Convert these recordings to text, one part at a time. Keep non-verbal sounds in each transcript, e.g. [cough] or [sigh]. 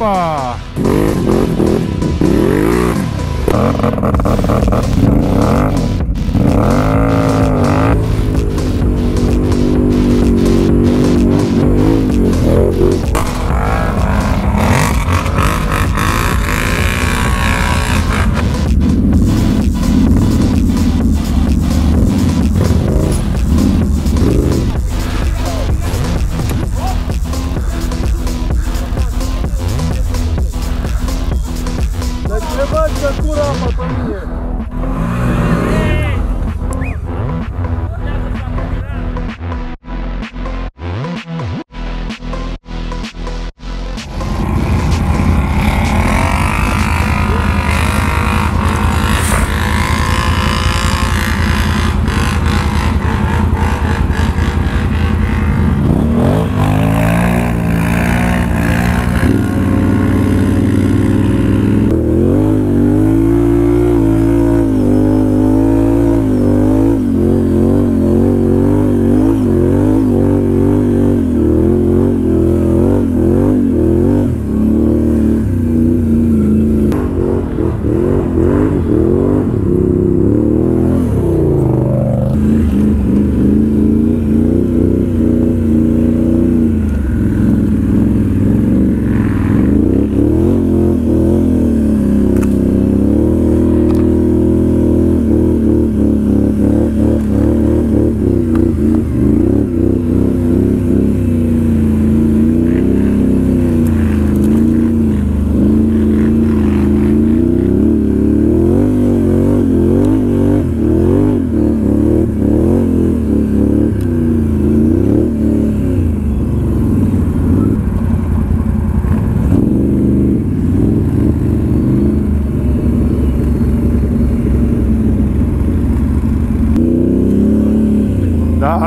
Opa! Dar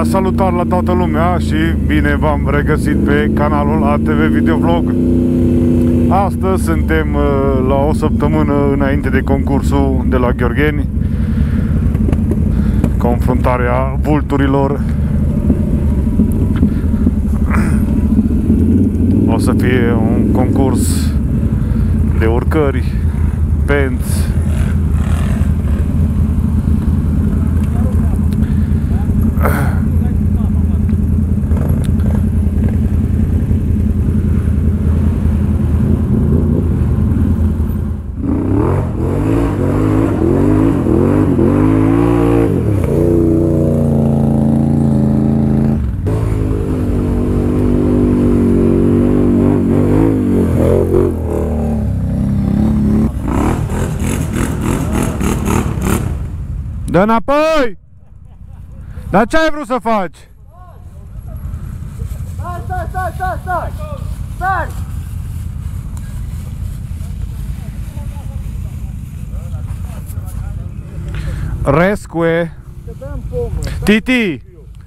salutare la toată lumea și bine v-am regăsit pe canalul ATV Videovlog. Astăzi suntem uh, la o săptămână înainte de concursul de la Gheorgheni. Confruntarea vulturilor. O să fie un concurs de urcări, penți, Dă înapoi! Dar ce ai vrut să faci? Stai, stai, stai, stai, stai! Stai! Rescue! Că dăm pomă! Titi!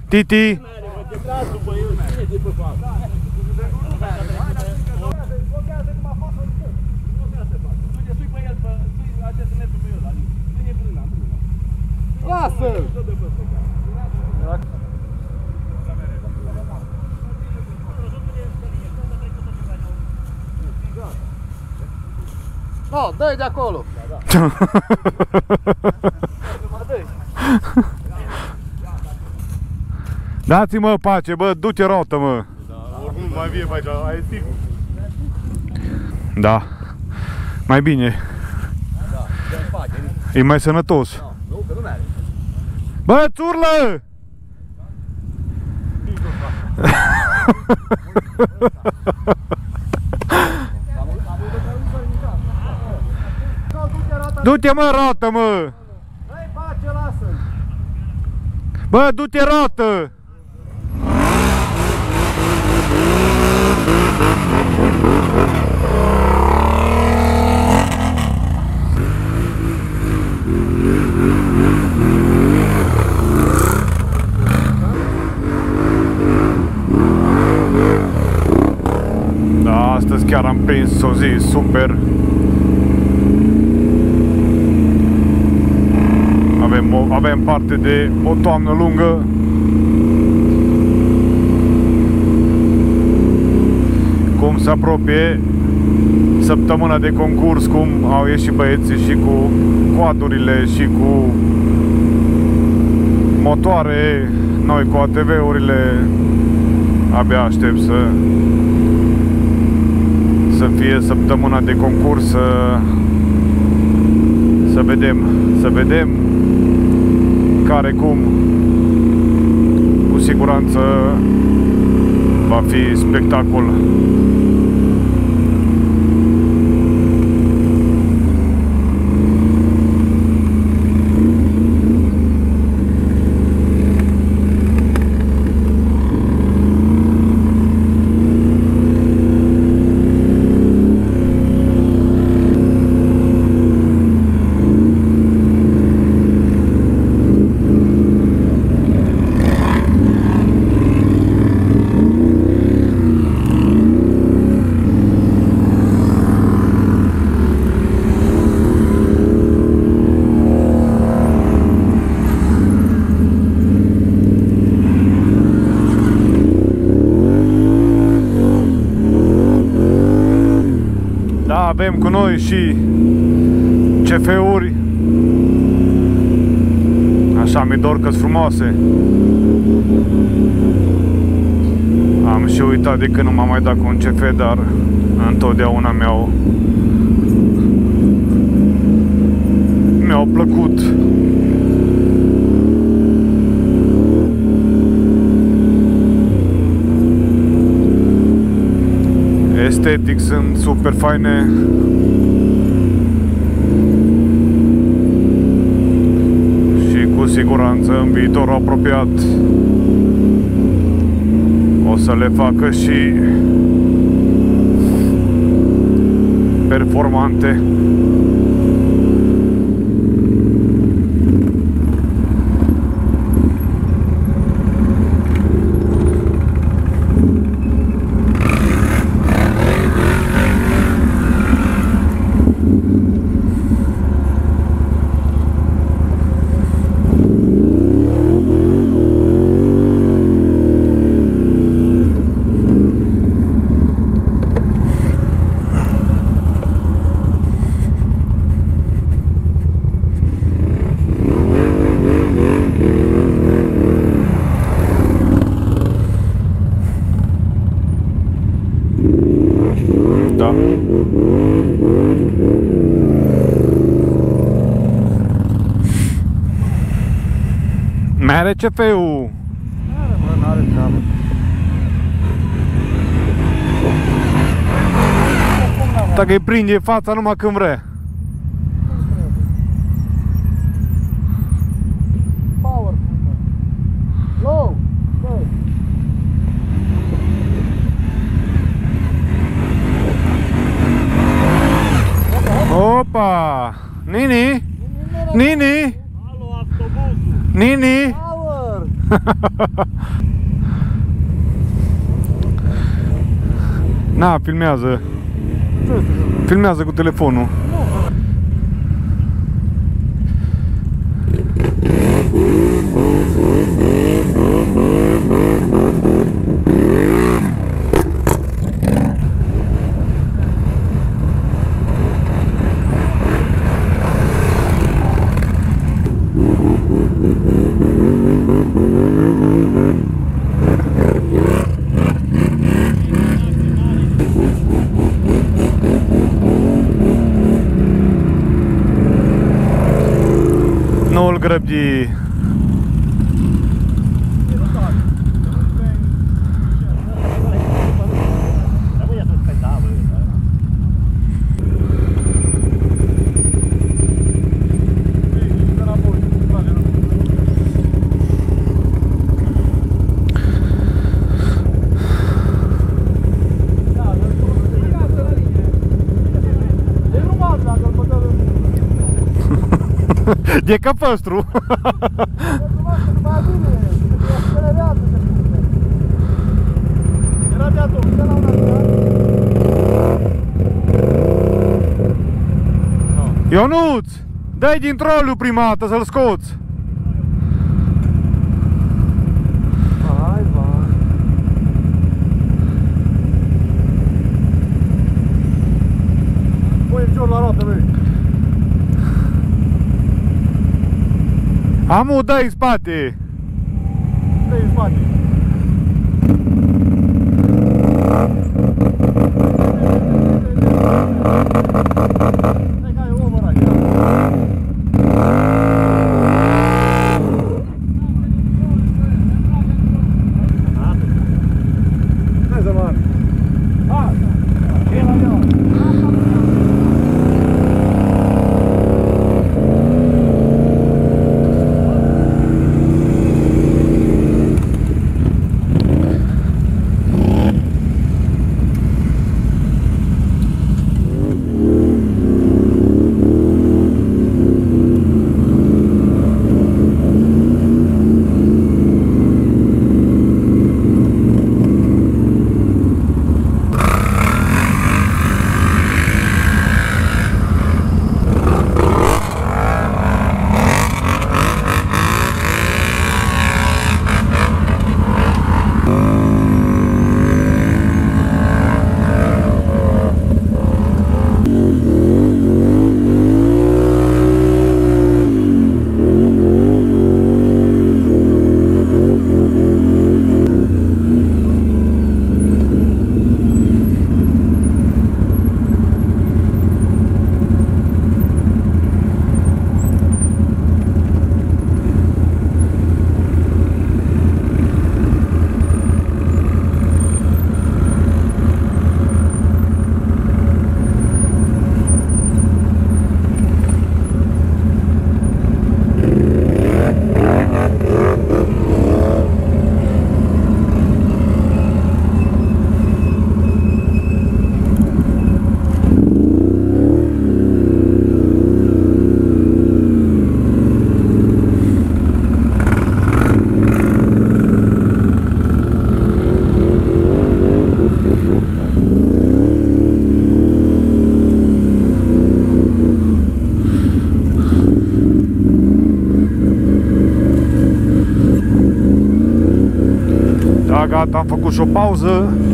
Titi! Lasă-l! No, dă de acolo! [laughs] Dați-mă pace, bă, du-te rotă, mă! Oricum mai vie pe aici, ai timp. Da. Mai bine. E mai sănătos. Nu, că nu mai are. Bă, țurlă! Du-te, mă, rotă, mă! Dă-i pace, lasă-l! Bă, du-te rotă! Da, astăzi chiar am prins o zi super. Avem, o, avem parte de o toamnă lungă. Cum se apropie săptămâna de concurs cum au ieșit băieții și cu coadurile și cu motoare noi cu ATV-urile abia aștept să să fie săptămâna de concurs să, să vedem să vedem care cum. Cu siguranță va fi spectacol Da, avem cu noi și CF-uri Așa mi dor că frumoase. Am și uitat de când nu m-am mai dat cu un CF Dar întotdeauna mi-au Mi-au plăcut estetic sunt super faine. Și cu siguranță în viitor apropiat o să le facă și performante Da. Mere CF-ul Bă, n-are treabă. Dacă îi prinde fața numai când vrea Power, mă. Low, low. Opa! Nini! Nini! Alo, autobuzul! Nini! Power! Na, filmează Filmează cu telefonul Nu-l grăbi Trebuie să pedală. E numai dacă îl băgăm în mână. E ca păstru Numai că numai bine, se accelerează de putere. Era de atunci, de la un dat. Ionuț! Dai din troliu prima dată să-l scoți Hai, vai. spate, băi. Amu, dai în spate! Trei în spate. Hai că făcut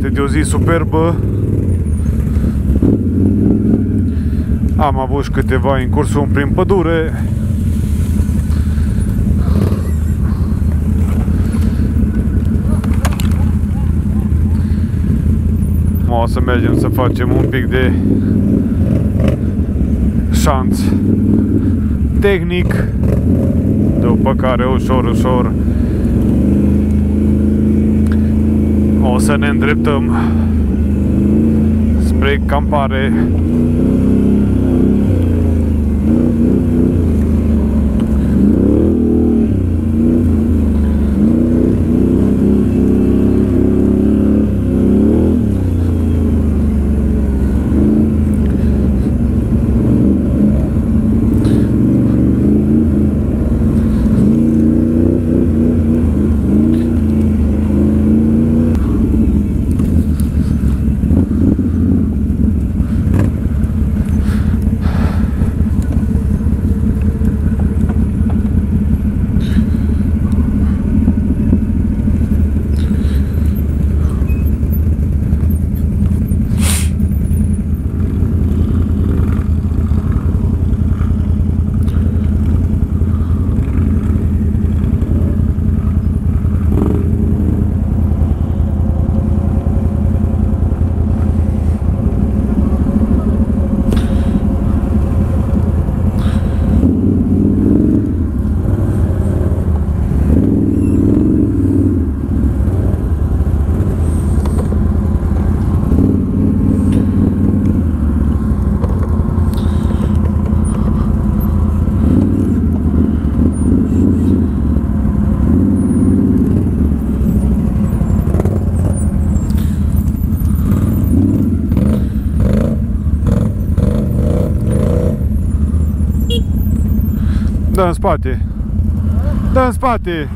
avem parte de o zi superbă. Am avut și câteva incursuri prin pădure. O să mergem să facem un pic de șanț tehnic, după care ușor, ușor o să ne îndreptăm spre campare Dă în spate. Dă în spate.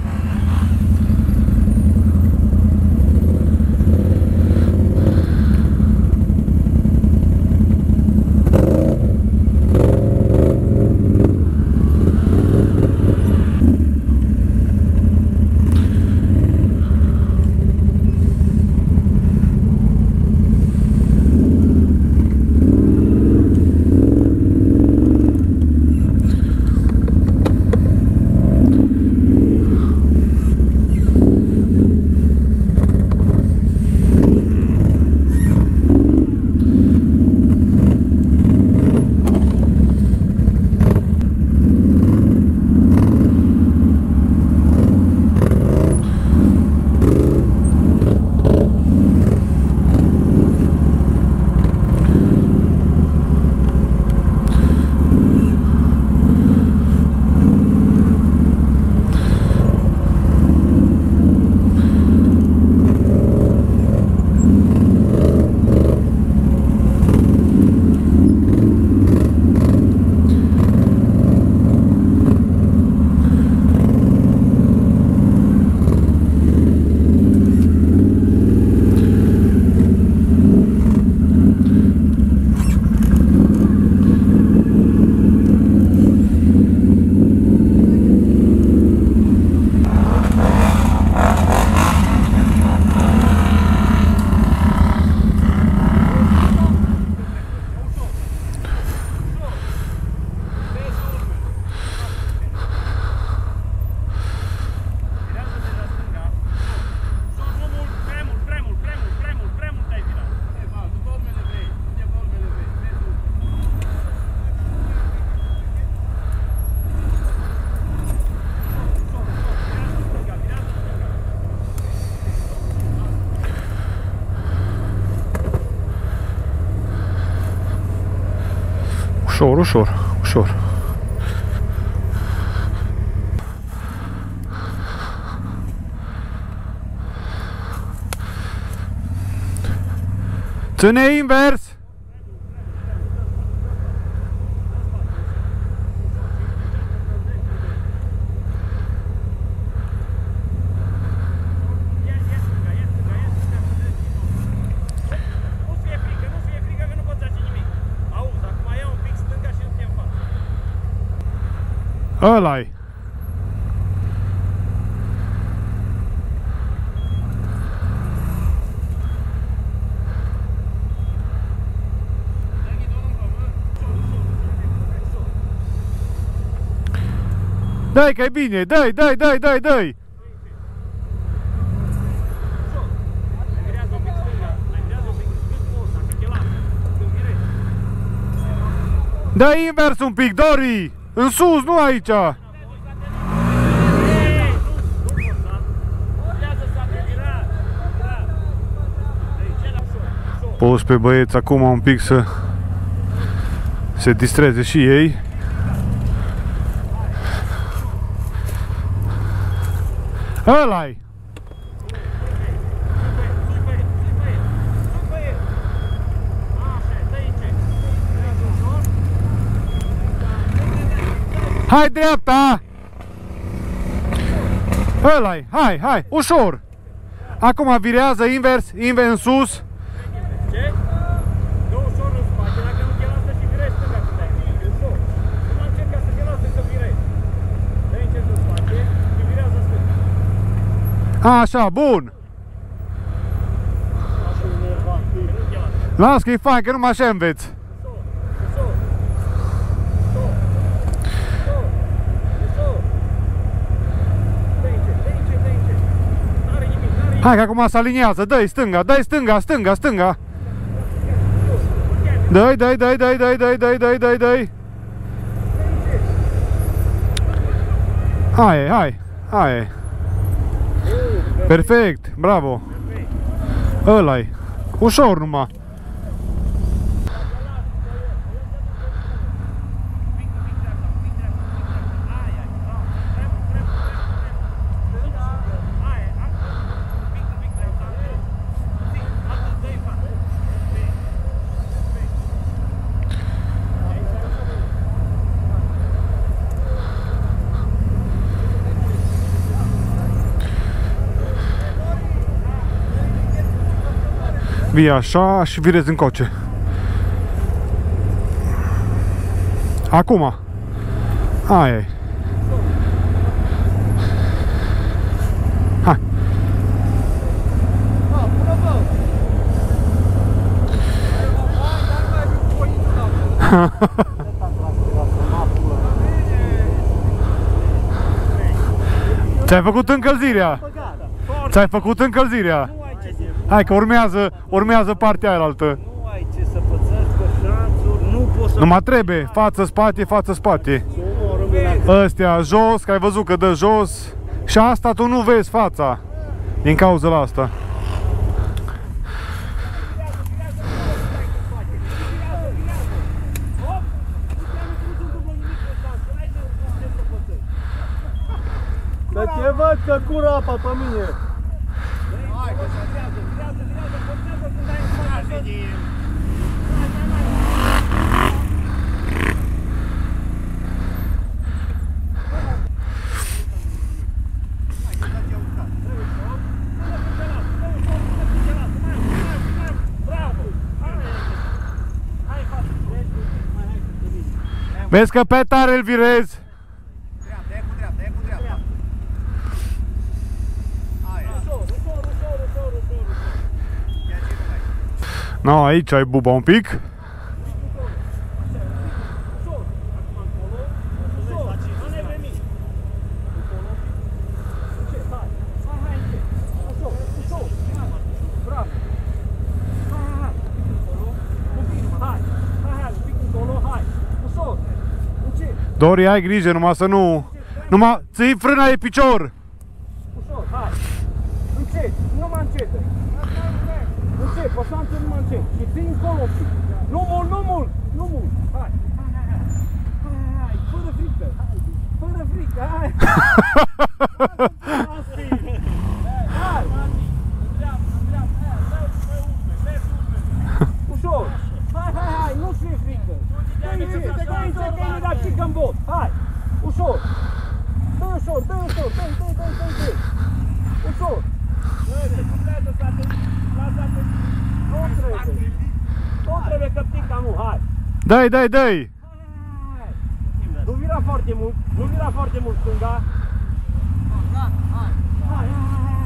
Ušor, ušor, ušor. Döneyim vers. Dai că e bine, dai, dai, dai, dai, dai! Da invers un pic, Dori! În sus, nu aici! Pus pe băieți acum un pic să se distreze și ei. Ușor. Hai dreapta! Ăla-i! Hai, hai! Ușor! Acum virează invers, invers în sus. Ce? Dă ușor în spate, dacă nu te lasă și virezi stânga când ai venit. Ușor. Nu mai încerca să te lase să virezi. Dă încet în spate și virează stânga. Așa, bun! Așa e nervat, că nu te lasă. Las că e fain, că numai așa înveți. Ușor, ușor. Ușor. Ușor. Ușor. Dă încet, dă încet, dă încet. N-are nimic, n-are nimic. Hai că acum se aliniază, dă-i stânga, dă-i stânga, stânga, stânga. Dă-i, dă-i, dă-i, dă-i, dă-i, dă-i, dă-i, dă-i, dă-i, dă-i. Hai, hai, hai. Perfect, bravo. Ăla-i. Ușor numai. Vii așa și virezi în coce. Acum. Aia e. Hai. Ah, până bă! Hai, dar nu mai vin cu oițul Ți-ai făcut încălzirea? Gata. Ți-ai făcut încălzirea? Nu ai ce să, Hai că urmează, urmează partea aia altă. nu ai ce să pățești că șanțuri nu poți să... Numai trebuie, față, spate, față, spate. Să omorâm la Ăstea jos, că ai văzut că dă jos. Și asta tu nu vezi fața. Din cauza la asta. Că te văd că cură apa pe mine. Vezi că pe tare îl virezi. Dreapta, e cu dreapta, e cu dreapta. Aia. Ia ce nu mai. No, aici ai buba un pic. Dori, ai grijă numai să nu... Numai ții frâna de picior. Nu mă încet. Și pic. Nu mult, nu mult, nu mult. Hai. Hai, hai, hai. Hai, hai. Fără frică. Hai. Fără frică, hai. E. Ușor. Hai, hai, hai, nu fie frică. Dă-i încet, că e la pică în bot. Hai. Ușor. Dă ușor, dă ușor, dă-i, dă-i, dă-i, dă-i. Ușor. Dai, dai, dai. Hai. Nu vira foarte mult, nu vira foarte mult stânga. Hai, hai, hai,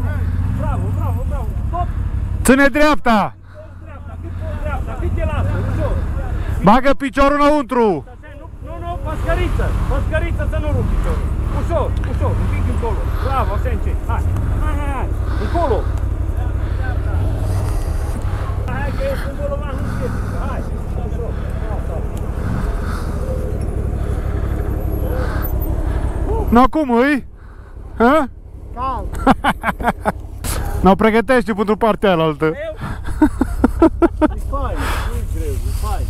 hai. Bravo, bravo, bravo. Stop. Ține dreapta. Dreapta, cât poți dreapta, cât te lasă, ușor. Bagă piciorul înăuntru. Așa, Nu, nu, nu, păscăriță, păscăriță să nu rupi piciorul. Ușor, ușor, un pic încolo. Bravo, așa încet. Hai, hai, hai, hai. Încolo. Hai că ești în bolovan, nu știu. Hai, ușor. Asta. No, cum îi? Ha? Cald. [laughs] No, pregătește pentru partea aia altă. Eu? E fain, nu-i greu, e fain.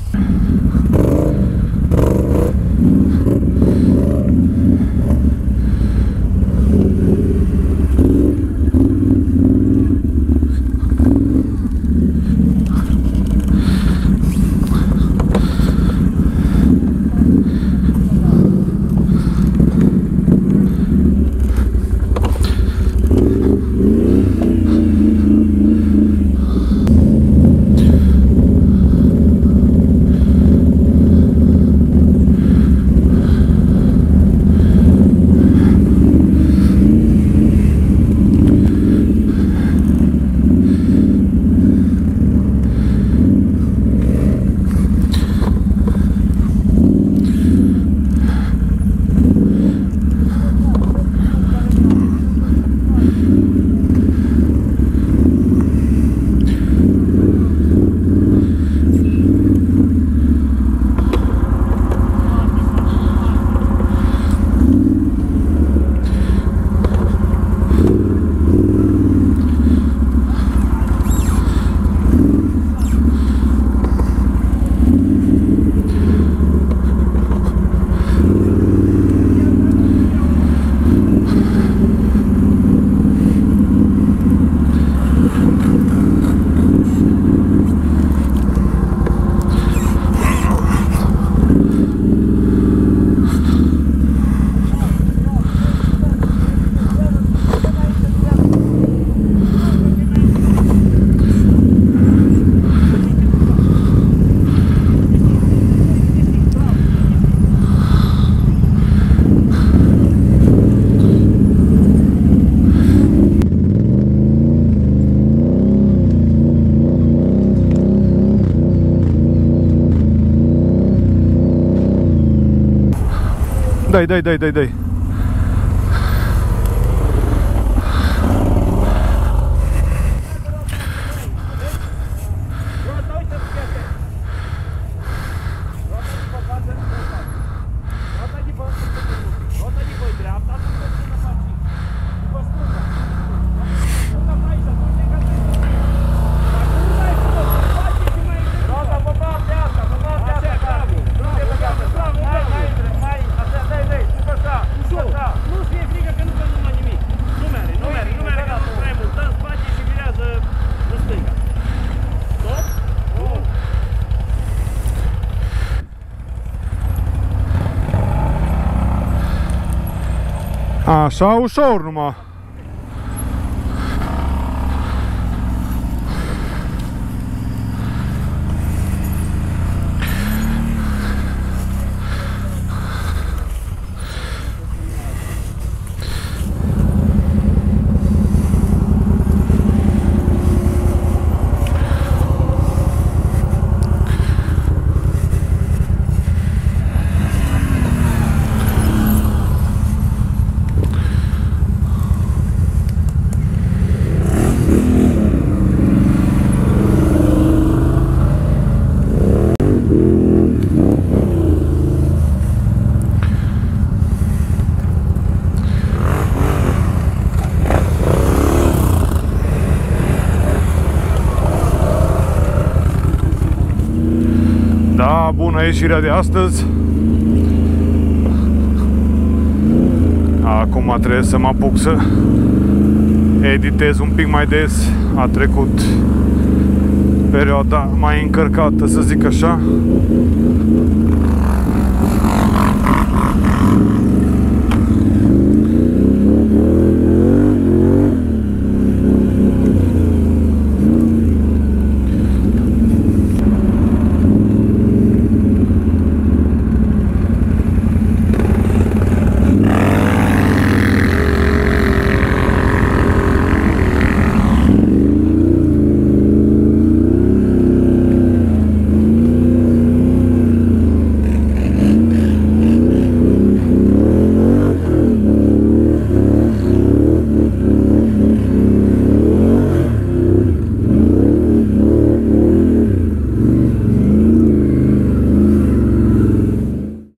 对对对对对。Sausornuma. la ieșirea de astăzi. Acum trebuie să mă apuc să editez un pic mai des. A trecut perioada mai încărcată, să zic așa.